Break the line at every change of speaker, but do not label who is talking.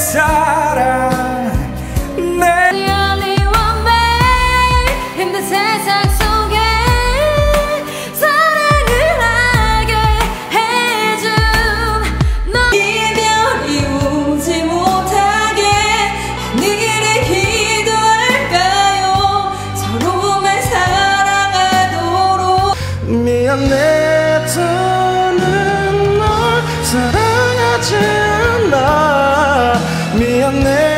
사랑 내
The only 힘든 세상 속에 사랑을 하게 해준 너. 이별이 오지 못하게 하늘에 기도할까요? 서로만 사랑하도록.
미안해. 내